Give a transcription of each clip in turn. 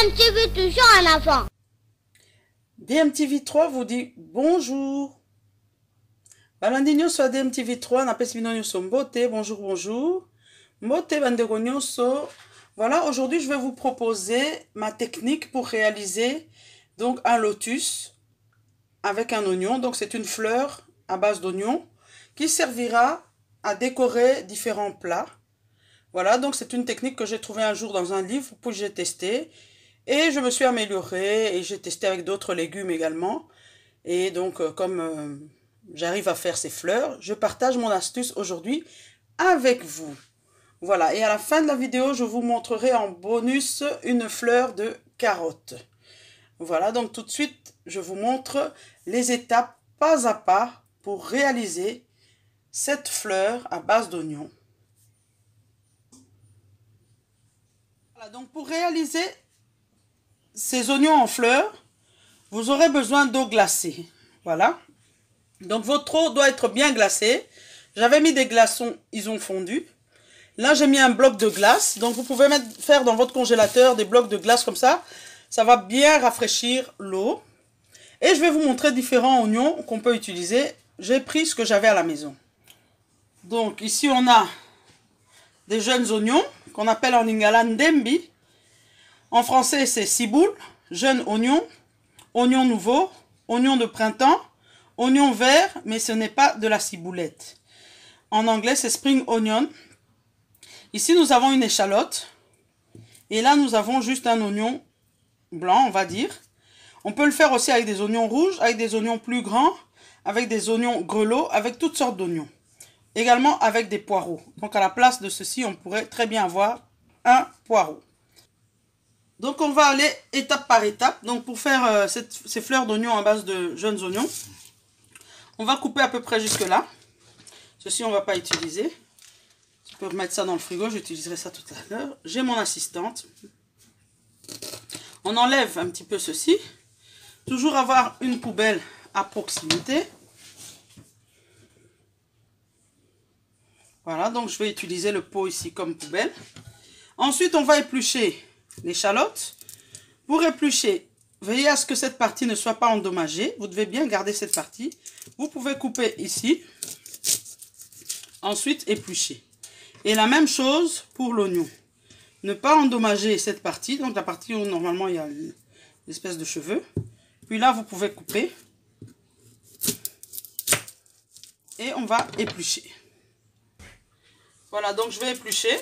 BMTV toujours en avant DMTV3 vous dit bonjour. balandi nyonso ya DMTV3 napesi bino nyonso mbote bonjour bonjour. Mbote bandeko nyonso voilà aujourd'hui je vais vous proposer ma technique pour réaliser donc un lotus avec un oignon. Donc c'est une fleur à base d'oignon qui servira à décorer différents plats. Voilà donc c'est une technique que j'ai trouvée un jour dans un livre puis j'ai testé et je me suis améliorée et j'ai testé avec d'autres légumes également. Et donc, euh, comme euh, j'arrive à faire ces fleurs, je partage mon astuce aujourd'hui avec vous. Voilà, et à la fin de la vidéo, je vous montrerai en bonus une fleur de carotte. Voilà, donc tout de suite, je vous montre les étapes pas à pas pour réaliser cette fleur à base d'oignon. Voilà, donc pour réaliser ces oignons en fleurs, vous aurez besoin d'eau glacée. Voilà. Donc votre eau doit être bien glacée. J'avais mis des glaçons, ils ont fondu. Là, j'ai mis un bloc de glace. Donc vous pouvez mettre, faire dans votre congélateur des blocs de glace comme ça. Ça va bien rafraîchir l'eau. Et je vais vous montrer différents oignons qu'on peut utiliser. J'ai pris ce que j'avais à la maison. Donc ici, on a des jeunes oignons qu'on appelle en lingala ndembi. En français, c'est ciboule, jeune oignon, oignon nouveau, oignon de printemps, oignon vert, mais ce n'est pas de la ciboulette. En anglais, c'est spring onion. Ici, nous avons une échalote. Et là, nous avons juste un oignon blanc, on va dire. On peut le faire aussi avec des oignons rouges, avec des oignons plus grands, avec des oignons grelots, avec toutes sortes d'oignons. Également avec des poireaux. Donc, à la place de ceci, on pourrait très bien avoir un poireau. Donc on va aller étape par étape. Donc pour faire euh, ces fleurs d'oignons à base de jeunes oignons, on va couper à peu près jusque là. Ceci on ne va pas utiliser. Je peux remettre ça dans le frigo, j'utiliserai ça tout à l'heure. J'ai mon assistante. On enlève un petit peu ceci. Toujours avoir une poubelle à proximité. Voilà, donc je vais utiliser le pot ici comme poubelle. Ensuite, on va éplucher l'échalote. Pour éplucher, veillez à ce que cette partie ne soit pas endommagée. Vous devez bien garder cette partie. Vous pouvez couper ici. Ensuite, éplucher. Et la même chose pour l'oignon. Ne pas endommager cette partie. Donc la partie où normalement il y a une espèce de cheveux. Puis là, vous pouvez couper. Et on va éplucher. Voilà, donc je vais éplucher.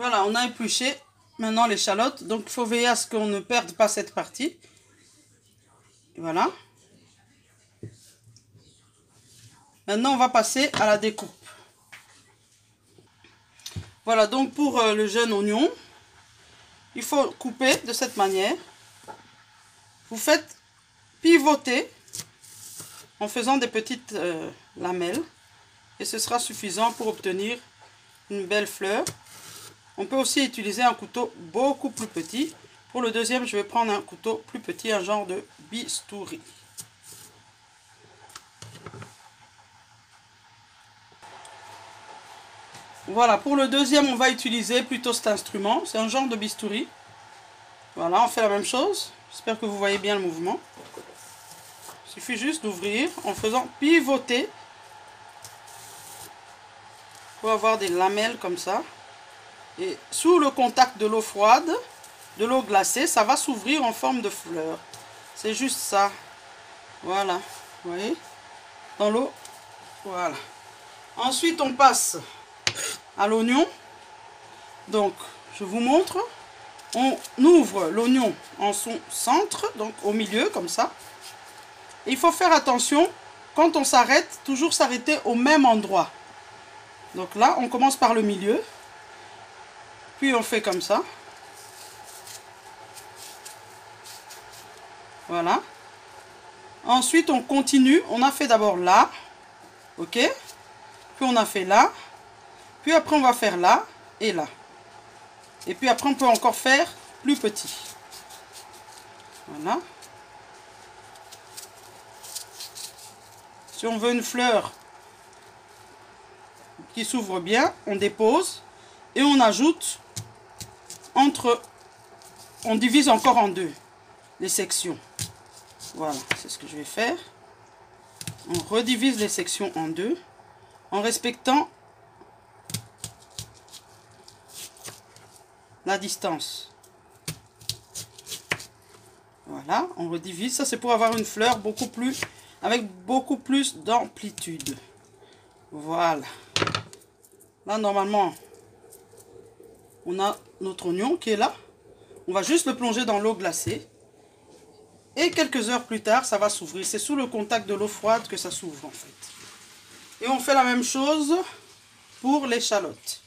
Voilà, on a épluché maintenant l'échalote. Donc, il faut veiller à ce qu'on ne perde pas cette partie. Voilà. Maintenant, on va passer à la découpe. Voilà, donc pour euh, le jeune oignon, il faut couper de cette manière. Vous faites pivoter en faisant des petites euh, lamelles. Et ce sera suffisant pour obtenir une belle fleur. On peut aussi utiliser un couteau beaucoup plus petit Pour le deuxième, je vais prendre un couteau plus petit, un genre de bistouri. Voilà, pour le deuxième, on va utiliser plutôt cet instrument. C'est un genre de bistouri. Voilà, on fait la même chose. J'espère que vous voyez bien le mouvement. Il suffit juste d'ouvrir en faisant pivoter pour avoir des lamelles comme ça. Et sous le contact de l'eau froide, de l'eau glacée, ça va s'ouvrir en forme de fleur. C'est juste ça. Voilà, vous voyez? Dans l'eau, voilà. Ensuite, on passe à l'oignon. Donc, je vous montre. On ouvre l'oignon en son centre, donc au milieu, comme ça. il faut faire attention, quand on s'arrête, toujours s'arrêter au même endroit. Donc là, on commence par le milieu. Puis on fait comme ça. Voilà. Ensuite, on continue. On a fait d'abord là. OK Puis on a fait là. Puis après, on va faire là et là. Et puis après, on peut encore faire plus petit. Voilà. Si on veut une fleur qui s'ouvre bien, on dépose et on ajoute entre... On divise encore en deux les sections. Voilà, c'est ce que je vais faire. On redivise les sections en deux en respectant la distance. Voilà, on redivise. Ça, c'est pour avoir une fleur beaucoup plus, avec beaucoup plus d'amplitude. Voilà. Là, normalement, on a notre oignon qui est là. On va juste le plonger dans l'eau glacée. Et quelques heures plus tard, ça va s'ouvrir. C'est sous le contact de l'eau froide que ça s'ouvre en fait. Et on fait la même chose pour l'échalote.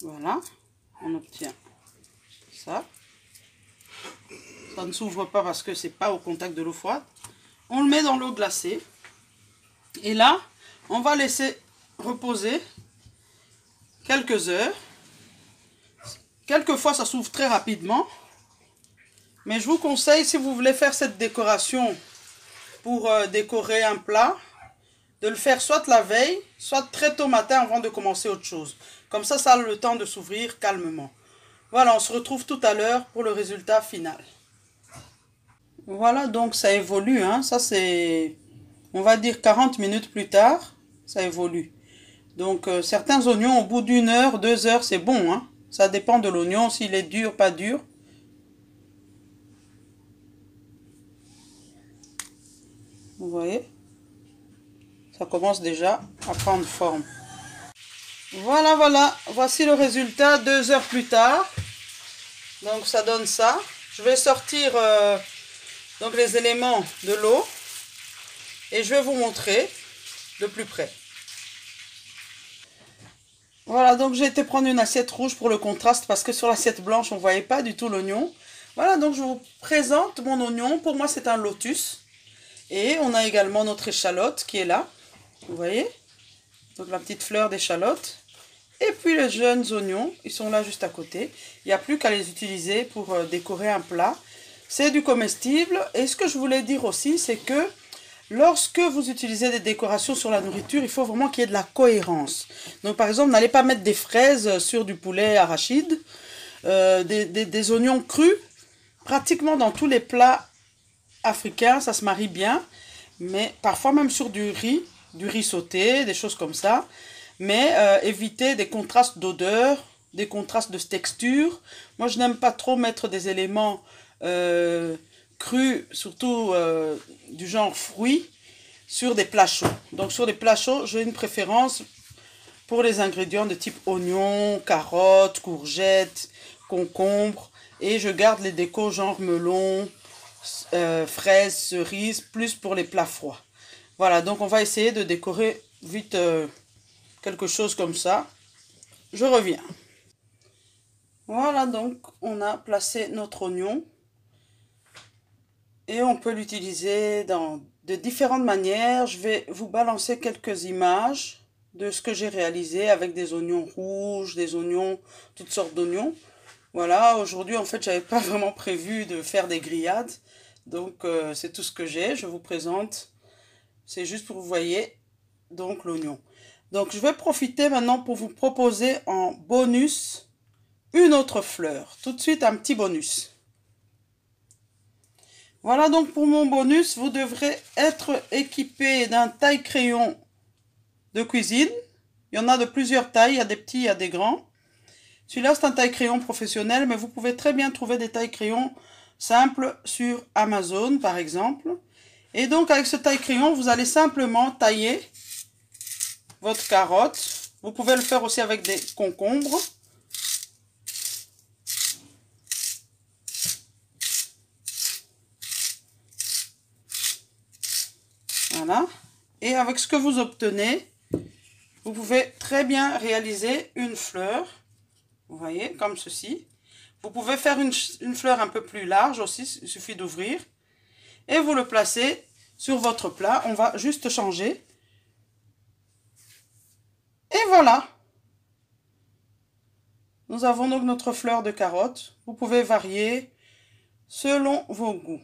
Voilà, on obtient ça. Ça ne s'ouvre pas parce que c'est pas au contact de l'eau froide. On le met dans l'eau glacée. Et là, on va laisser reposer quelques heures. Quelquefois, ça s'ouvre très rapidement. Mais je vous conseille, si vous voulez faire cette décoration pour euh, décorer un plat, de le faire soit la veille, soit très tôt matin avant de commencer autre chose. Comme ça, ça a le temps de s'ouvrir calmement. Voilà, on se retrouve tout à l'heure pour le résultat final. Voilà, donc ça évolue. Hein. Ça, c'est, on va dire 40 minutes plus tard, ça évolue. Donc, euh, certains oignons, au bout d'une heure, deux heures, c'est bon. Hein. Ça dépend de l'oignon, s'il est dur, pas dur. Vous voyez? Ça commence déjà à prendre forme. Voilà, voilà. Voici le résultat deux heures plus tard. Donc, ça donne ça. Je vais sortir euh, donc les éléments de l'eau. Et je vais vous montrer de plus près. Voilà, donc j'ai été prendre une assiette rouge pour le contraste parce que sur l'assiette blanche, on ne voyait pas du tout l'oignon. Voilà, donc je vous présente mon oignon. Pour moi, c'est un lotus. Et on a également notre échalote qui est là. Vous voyez? Donc la petite fleur d'échalote. Et puis les jeunes oignons, ils sont là juste à côté. Il n'y a plus qu'à les utiliser pour euh, décorer un plat. C'est du comestible. Et ce que je voulais dire aussi, c'est que lorsque vous utilisez des décorations sur la nourriture, il faut vraiment qu'il y ait de la cohérence. Donc par exemple, n'allez pas mettre des fraises sur du poulet arachide, euh, des, des oignons crus. Pratiquement dans tous les plats africains, ça se marie bien. Mais parfois même sur du riz, du riz sauté, des choses comme ça. Mais euh, éviter des contrastes d'odeur, des contrastes de texture. Moi, je n'aime pas trop mettre des éléments euh, crus, surtout euh, du genre fruits, sur des plats chauds. Donc sur des plats chauds, j'ai une préférence pour les ingrédients de type oignon, carottes, courgettes, concombre. Et je garde les décos genre melon, fraises, cerises, plus pour les plats froids. Voilà, donc on va essayer de décorer vite euh, quelque chose comme ça. Je reviens. Voilà, donc on a placé notre oignon. Et on peut l'utiliser de différentes manières. Je vais vous balancer quelques images de ce que j'ai réalisé avec des oignons rouges, des oignons, toutes sortes d'oignons. Voilà, aujourd'hui en fait j'avais pas vraiment prévu de faire des grillades. Donc euh, c'est tout ce que j'ai, je vous présente. C'est juste pour vous voyez donc l'oignon. Donc je vais profiter maintenant pour vous proposer en bonus une autre fleur. Tout de suite un petit bonus. Voilà donc pour mon bonus, vous devrez être équipé d'un taille crayon de cuisine. Il y en a de plusieurs tailles, il y a des petits, il y a des grands. Celui-là, c'est un taille crayon professionnel, mais vous pouvez très bien trouver des tailles crayons simples sur Amazon, par exemple. Et donc, avec ce taille crayon, vous allez simplement tailler votre carotte. Vous pouvez le faire aussi avec des concombres. Voilà. Et avec ce que vous obtenez, vous pouvez très bien réaliser une fleur. Vous voyez, comme ceci. Vous pouvez faire une fleur un peu plus large aussi, il suffit d'ouvrir. Et vous le placez sur votre plat. On va juste changer. Et voilà. Nous avons donc notre fleur de carotte. Vous pouvez varier selon vos goûts.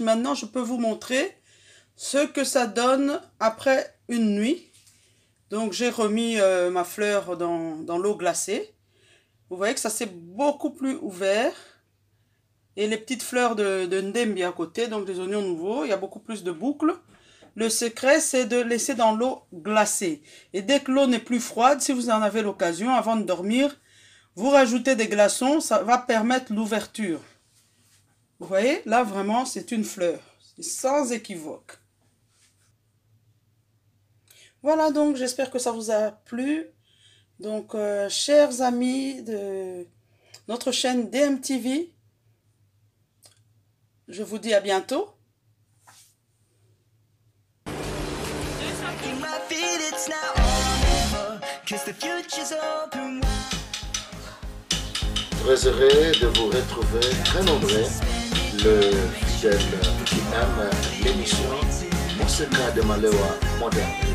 Maintenant, je peux vous montrer ce que ça donne après une nuit. Donc, j'ai remis euh, ma fleur dans, dans l'eau glacée. Vous voyez que ça s'est beaucoup plus ouvert. Et les petites fleurs de, de ndembi à côté, donc des oignons nouveaux, il y a beaucoup plus de boucles. Le secret, c'est de laisser dans l'eau glacée. Et dès que l'eau n'est plus froide, si vous en avez l'occasion, avant de dormir, vous rajoutez des glaçons, ça va permettre l'ouverture. Vous voyez, là vraiment, c'est une fleur. C'est sans équivoque. Voilà donc, j'espère que ça vous a plu. Donc, euh, chers amis de notre chaîne DMTV, je vous dis à bientôt. Très heureux de vous retrouver, très nombreux, le fidèle qui aime l'émission Monseka de Malewa moderne.